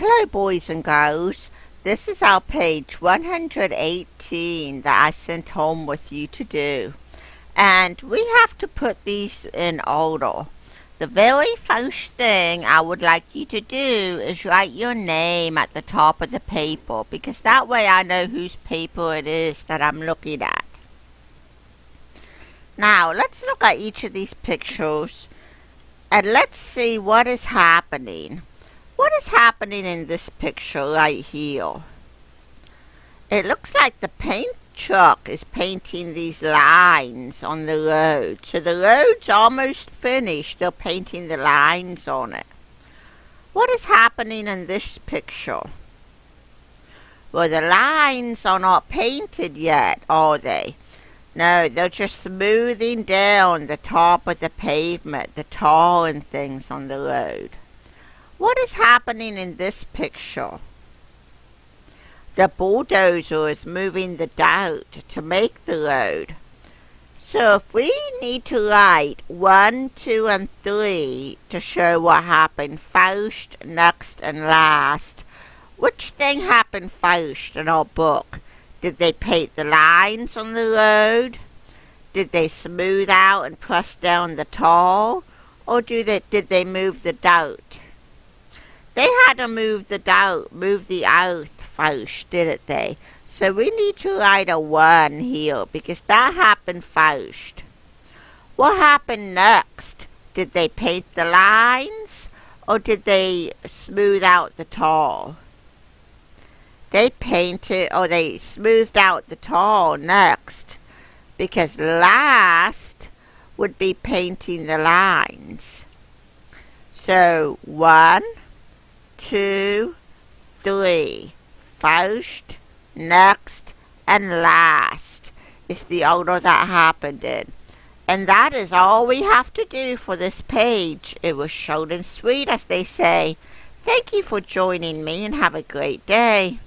Hello boys and girls, this is our page 118 that I sent home with you to do. And we have to put these in order. The very first thing I would like you to do is write your name at the top of the paper because that way I know whose paper it is that I'm looking at. Now let's look at each of these pictures and let's see what is happening. What is happening in this picture right here? It looks like the paint truck is painting these lines on the road. So the road's almost finished. They're painting the lines on it. What is happening in this picture? Well, the lines are not painted yet, are they? No, they're just smoothing down the top of the pavement, the tar and things on the road. What is happening in this picture? The bulldozer is moving the dirt to make the road. So if we need to write 1, 2, and 3 to show what happened first, next, and last, which thing happened first in our book? Did they paint the lines on the road? Did they smooth out and press down the tar? Or do they, did they move the dirt? They had to move the dirt, move the earth first, didn't they? So we need to write a 1 here because that happened first. What happened next? Did they paint the lines or did they smooth out the tar? They painted or they smoothed out the tar next because last would be painting the lines. So one, two, three. First, next, and last is the order that happened in. And that is all we have to do for this page. It was short and sweet, as they say. Thank you for joining me and have a great day.